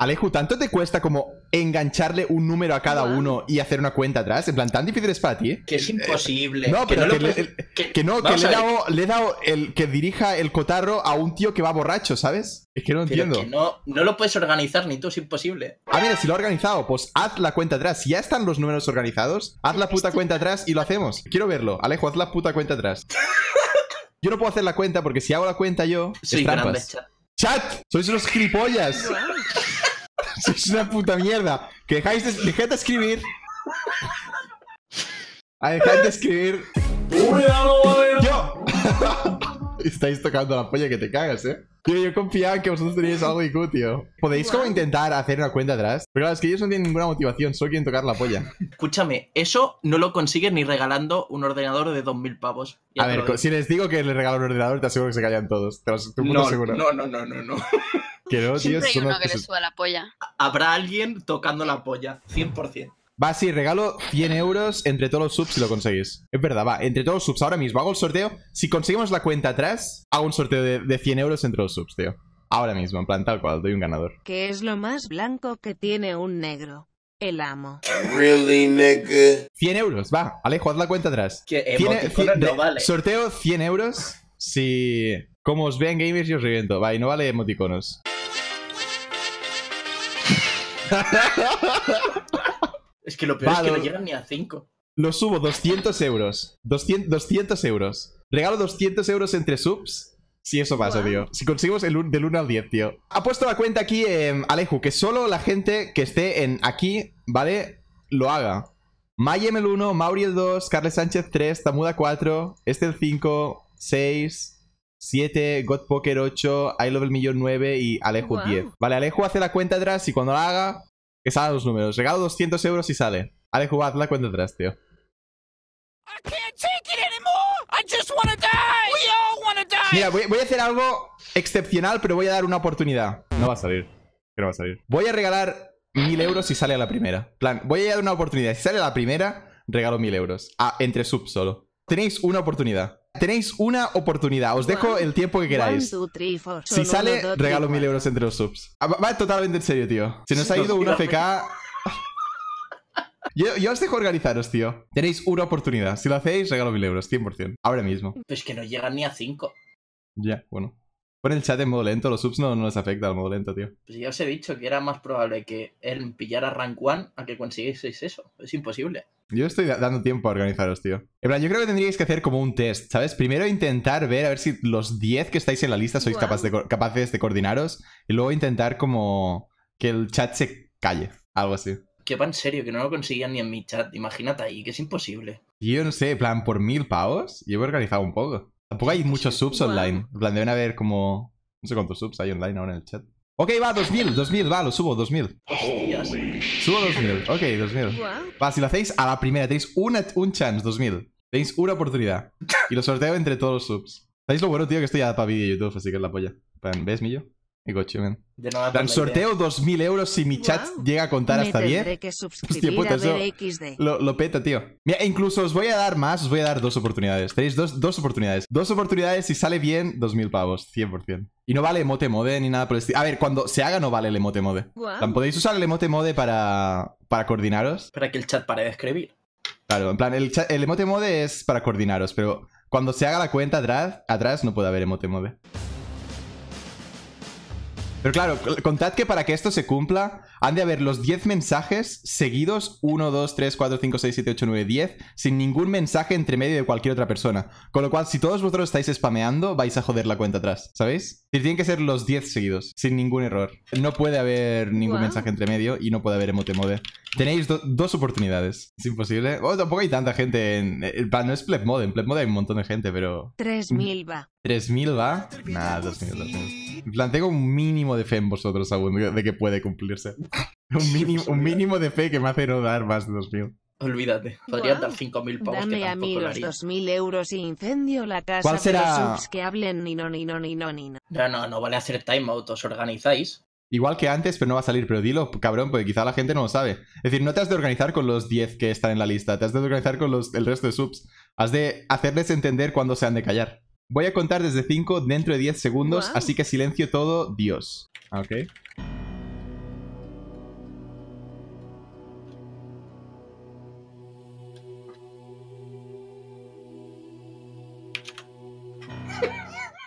Alejo, ¿tanto te cuesta como engancharle un número a cada uno y hacer una cuenta atrás? En plan, ¿tan difícil es para ti? Que es imposible. No, que pero no que, le, el- que- que no, le he, dado, le he dado el que dirija el cotarro a un tío que va borracho, ¿sabes? Es que no pero entiendo. que no, no lo puedes organizar ni tú, es imposible. Ah, mira, si lo ha organizado, pues haz la cuenta atrás. Si ya están los números organizados, haz la puta cuenta atrás y lo hacemos. Quiero verlo. Alejo, haz la puta cuenta atrás. Yo no puedo hacer la cuenta porque si hago la cuenta yo, es Soy grande, chat. ¡Chat! ¡Sois unos gilipollas! ¡Sois una puta mierda! ¡Que dejáis de, dejad de escribir! ¡A dejad de escribir! ¡Yo! Estáis tocando la polla que te cagas, ¿eh? Tío, yo confiaba en que vosotros teníais algo IQ, tío. ¿Podéis como intentar hacer una cuenta atrás? Pero claro, es que ellos no tienen ninguna motivación, solo quieren tocar la polla. Escúchame, eso no lo consigues ni regalando un ordenador de 2.000 pavos. Ya A ver, si les digo que les regalo un ordenador, te aseguro que se callan todos. Te lo estoy muy no, seguro. no, no, no, no, no. Que no, tío, Siempre hay uno que le suba la polla. Habrá alguien tocando la polla, 100%. Va, sí, regalo 100 euros entre todos los subs si lo conseguís. Es verdad, va, entre todos los subs. Ahora mismo hago el sorteo. Si conseguimos la cuenta atrás, hago un sorteo de, de 100 euros entre los subs, tío. Ahora mismo, en plan, tal cual, doy un ganador. que es lo más blanco que tiene un negro. El amo. Really, nigga? 100 euros, va, Alejo, haz la cuenta atrás. Que 100 emoticonos cien- no de- vale. Sorteo 100 euros. Si. Como os vean gamers, yo os reviento. Va, y no vale emoticonos. Es que lo peor es que no llegan ni a 5. Lo subo 200 euros. 200, 200 euros. Regalo 200 euros entre subs. Si eso pasa, tío. Si conseguimos el, un- del 1 al 10, tío. Ha puesto la cuenta aquí, eh, Alejo, que solo la gente que esté en aquí, ¿vale? Lo haga. Mayem el 1, Mauri el 2, Carles Sánchez 3, Tamuda 4, este el 5, 6, 7, God Poker 8, I Love el Millón 9 y Alejo Guau. 10. Vale, Alejo hace la cuenta atrás y cuando la haga, que salgan los números. Regalo 200 euros y sale. Alejo, haz la cuenta atrás, tío. Mira, voy, voy a hacer algo excepcional, pero voy a dar una oportunidad. No va a salir. Que no va a salir. Voy a regalar mil euros si sale a la primera. Plan, voy a dar una oportunidad. Si sale a la primera, regalo mil euros. Ah, entre subs solo. Tenéis una oportunidad. Tenéis una oportunidad. Os dejo el tiempo que queráis. Si sale, regalo mil euros entre los subs. Ah, Va, totalmente en serio, tío. Se nos ha ido una FK. Yo, yo os dejo organizaros, tío. Tenéis una oportunidad. Si lo hacéis, regalo mil euros, 100%. Ahora mismo. Pero es que no llegan ni a 5. Ya, bueno. Pon el chat en modo lento, los subs no, no les afecta al modo lento, tío. Pues ya os he dicho que era más probable que él pillara rank 1 a que consiguieseis eso. Es imposible. Yo estoy da- dando tiempo a organizaros, tío. En plan, yo creo que tendríais que hacer como un test, ¿sabes? Primero intentar ver a ver si los 10 que estáis en la lista sois Guau. capaz de co- capaces de coordinaros. Y luego intentar como que el chat se calle. Algo así. Que va en serio, que no lo conseguían ni en mi chat. Imagínate ahí, que es imposible. Yo no sé, en plan, por mil pavos, yo he organizado un poco. Tampoco hay muchos subs online. En plan, deben haber como... No sé cuántos subs hay online ahora en el chat. Ok, va, 2000, 2000, va, lo subo, 2000. Hostias. Subo 2000, ok, 2000. Guau. Va, si lo hacéis a la primera, tenéis una, un chance, 2000. Tenéis una oportunidad. Y lo sorteo entre todos los subs. ¿Sabéis lo bueno, tío? Que esto ya para vídeo de YouTube, así que es la polla. ¿Ves, Millo? Y coche, man. De nada En plan, por la idea. sorteo 2000 euros si mi chat llega a contar Me hasta tendré 10. que suscribir puta, a eso- ver XD. Lo, lo peta, tío. Mira, incluso os voy a dar más, os voy a dar dos oportunidades. Tenéis dos, dos oportunidades. Dos oportunidades, si sale bien, 2000 pavos, 100%. Y no vale emote mode ni nada por el estilo. A ver, cuando se haga no vale el emote mode. Podéis usar el emote mode para, para coordinaros. Para que el chat pare de escribir. Claro, en plan, el, cha- el emote mode es para coordinaros, pero cuando se haga la cuenta atrás, atrás no puede haber emote mode. Pero claro, contad que para que esto se cumpla, han de haber los 10 mensajes seguidos, 1, 2, 3, 4, 5, 6, 7, 8, 9, 10, sin ningún mensaje entre medio de cualquier otra persona. Con lo cual, si todos vosotros estáis spameando, vais a joder la cuenta atrás, ¿sabéis? Tienen que ser los 10 seguidos, sin ningún error. No puede haber ningún Guau. mensaje entre medio y no puede haber emote mode. Tenéis do- dos oportunidades. Es imposible. Oh, tampoco hay tanta gente en... No es pleb mode. En pleb mode hay un montón de gente, pero... 3000 va. ¿3000 va? Nah, 2000, 2000. En plan, tengo un mínimo de fe en vosotros aún de que puede cumplirse. Un mínimo, un mínimo de fe que me hace no dar más de 2000. Olvídate. Podrían dar 5.000 pavos que Dame a mí los haría. 2000 euros y incendio la casa ¿Cuál de será? subs que hablen ni no ni no ni no ni no. No, no, no vale hacer timeout. Os organizáis. Igual que antes, pero no va a salir. Pero dilo, cabrón, porque quizá la gente no lo sabe. Es decir, no te has de organizar con los 10 que están en la lista. Te has de organizar con los, el resto de subs. Has de hacerles entender cuándo se han de callar. Voy a contar desde 5 dentro de 10 segundos, así que silencio todo, Dios. Ok.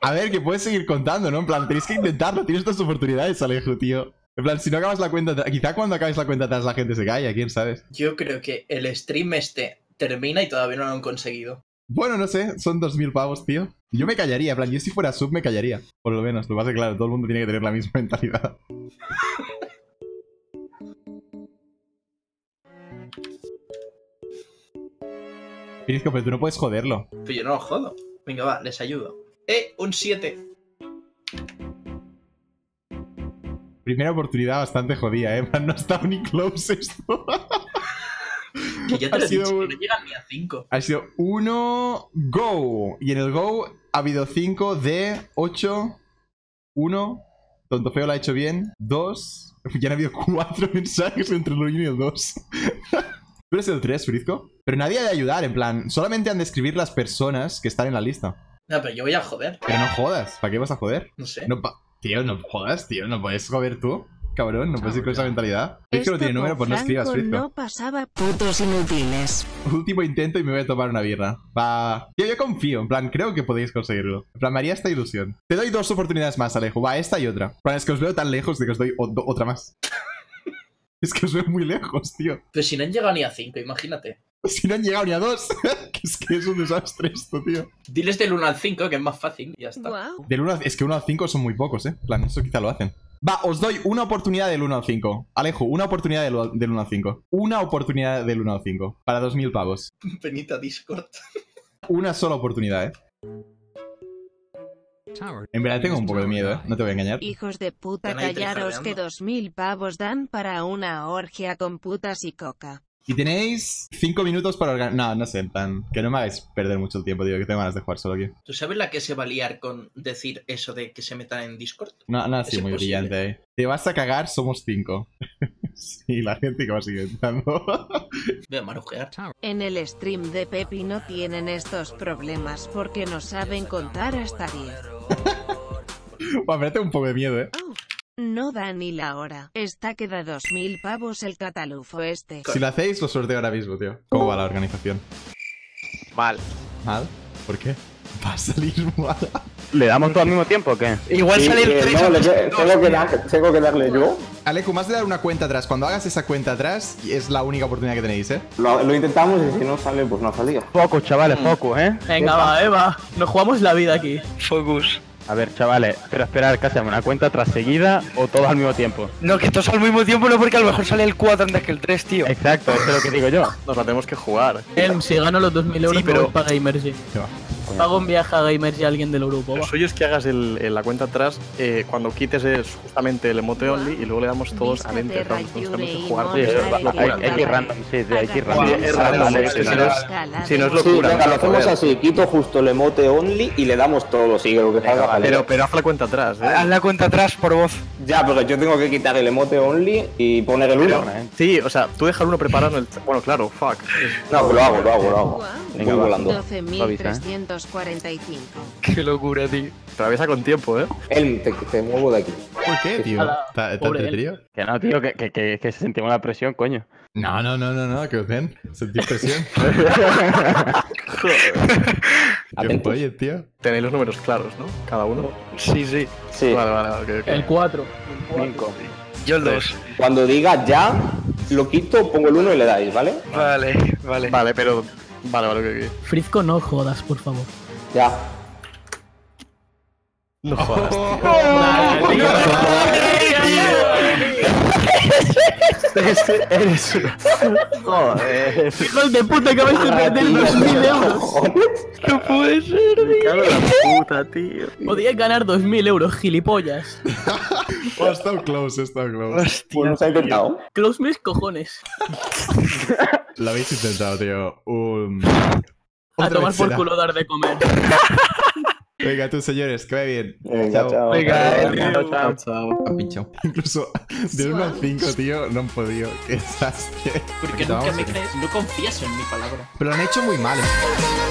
A ver, que puedes seguir contando, ¿no? En plan, tenéis que intentarlo, tienes dos oportunidades, Alejo, tío. En plan, si no acabas la cuenta, quizá cuando acabes la cuenta atrás la gente se calla, quién sabes. Yo creo que el stream este termina y todavía no lo han conseguido. Bueno, no sé, son 2.000 pavos, tío. Yo me callaría, en plan, yo si fuera sub me callaría. Por lo menos, lo que pasa es que, claro, todo el mundo tiene que tener la misma mentalidad. Pirisco, pero tú no puedes joderlo. Pero yo no lo jodo. Venga, va, les ayudo. ¡Eh! Un 7. Primera oportunidad bastante jodida, ¿eh? No ha estado ni close esto. Que ya te Ha lo he sido dicho, que un- no llegan ni a 5. Ha sido 1 go. Y en el go ha habido 5 de 8. 1. Tonto feo lo ha hecho bien. 2. Ya han habido 4 mensajes entre el 1 y el 2. Tú eres el 3, Frisco. Pero nadie ha de ayudar, en plan. Solamente han de escribir las personas que están en la lista. No, pero yo voy a joder. Pero no jodas. ¿Para qué vas a joder? No sé. No, tío, no jodas, tío. No puedes joder tú. Cabrón, no puedes ir con esa mentalidad. Frisco no Esto tiene número, pues no escribas, no pasaba putos inútiles. Último intento y me voy a tomar una birra. Va. Yo, yo confío, en plan, creo que podéis conseguirlo. En plan, me haría esta ilusión. Te doy dos oportunidades más, Alejo. Va, esta y otra. En plan, es que os veo tan lejos de que os doy otra más. es que os veo muy lejos, tío. Pero si no han llegado ni a 5, imagínate. Si no han llegado ni a dos. es que es un desastre esto, tío. Diles del 1 al 5, que es más fácil, y ya está. Guau. Del 1 al- es que 1 al 5 son muy pocos, eh. En plan, eso quizá lo hacen. Va, os doy una oportunidad del 1 al 5. Alejo, una oportunidad del, del 1 al 5. Una oportunidad del 1 al 5. Para 2.000 pavos. Penita Discord. Una sola oportunidad, eh. En verdad tengo un poco de miedo, eh. No te voy a engañar. Hijos de puta, callaros que tryhardeando. dos mil pavos dan para una orgia con putas y coca. Y tenéis 5 minutos para organizar. No, no sé, plan. Que no me hagáis perder mucho el tiempo, tío. Que tengo ganas de jugar solo aquí. ¿Tú sabes la que se va a liar con decir eso de que se metan en Discord? No, no, Es muy brillante, eh. Te vas a cagar, somos 5. sí, la gente que va a seguir entrando. Voy a marujear. En el stream de Pepi no tienen estos problemas porque no saben contar hasta 10. Bueno, tengo un poco de miedo, eh. No da ni la hora. Está que da dos mil pavos el catalufo este. Si lo hacéis, lo sorteo ahora mismo, tío. ¿Cómo va la organización? Mal. ¿Mal? ¿Por qué? Va a salir mal. ¿Le damos todo al mismo tiempo o qué? Igual Sí, sale el eh, 3 no, le tengo, que dar- tengo que darle yo. Alejo, más de dar una cuenta atrás. Cuando hagas esa cuenta atrás, es la única oportunidad que tenéis, eh. Lo, lo intentamos y si no sale, pues no salía. Focus, chavales, focus, ¿eh? Venga, va, Eva. Nos jugamos la vida aquí. Focus. A ver, chavales, pero esperar, ¿qué hacemos? ¿Una cuenta tras seguida o todos al mismo tiempo? No, que todos al mismo tiempo no, porque a lo mejor sale el 4 antes que el 3, tío. Exacto, eso es lo que digo yo. Nos la tenemos que jugar. Elm, si gano los 2.000 euros, Sí, pero- me voy para Gamergy. Pago un viaje a Gamers y a alguien del grupo. Lo suyo es que hagas el, la cuenta atrás eh, cuando quites es justamente el emote only y luego le damos todos al enter. Hay que random, sí, hay que random. Si no es locura. Lo hacemos así, quito justo el emote only y le damos todos los siglos que salga. Pero haz la cuenta atrás. Eh. Haz la cuenta atrás por voz. Ya, porque yo tengo que quitar el emote only y poner el uno. Eh. Sí, o sea, tú dejar uno preparado. Bueno, claro, fuck. No, lo hago, lo hago, lo hago. Venga, volando. 12.300 45. Qué locura, tío. Atraviesa con tiempo, ¿eh? Él, te, te, muevo de aquí. ¿Por qué, tío? ¿Estás en frío? Que no, tío, que, que, que, que sentimos la presión, coño. No, no, no, no, no, que os den. Sentís presión. Joder. Oye, tío. Tenéis los números claros, ¿no? Cada uno. Sí, sí. sí. Vale, vale. El 4. 5. Yo el 2. Cuando diga ya, lo quito, pongo el 1 y le dais, ¿vale? Vale, vale. Vale, pero Vale, vale, ok, ok. Frizco, no jodas, por favor. Ya. No jodas, tío. Eres una... Joder. Hijos de puta, acabáis de perder 2.000 euros. No puede ser, Me cago en la puta, tío. Podías ganar 2.000 euros, gilipollas. Oh, ha estado close, ha estado close. Pues nos ha intentado. Close mis cojones. Lo habéis intentado, tío. Un... A tomar por será. culo dar de comer. Venga, tú, señores, que vaya bien. Venga, chao. Venga, el Chao, chao. Chao. Ha pinchado. Incluso del 1 al 5, tío, no han podido. Qué desastre. Porque nunca me ¿eh? crees, no confías en mi palabra. Pero lo han hecho muy mal. Come